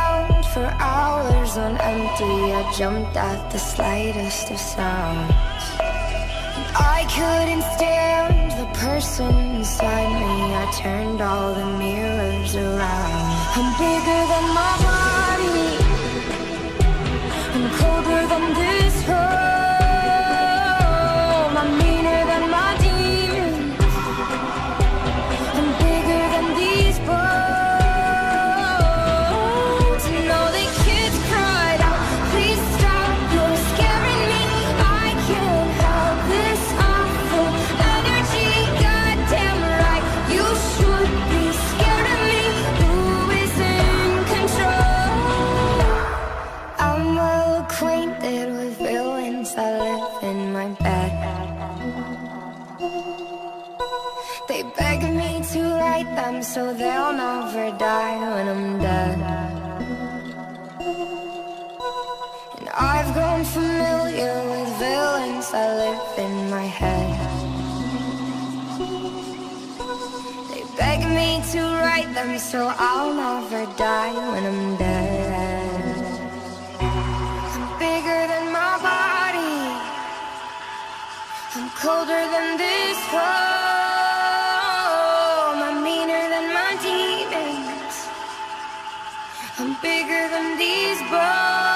Around for hours on empty. I jumped at the slightest of sounds. I couldn't stand the person inside me. I turned all the mirrors around. I'm bigger than my body. Acquainted with villains that live in my bed. They beg me to write them so they'll never die when I'm dead. And I've grown familiar with villains that live in my head. They beg me to write them so I'll never die when I'm dead. colder than this home. I'm meaner than my demons. I'm bigger than these bones.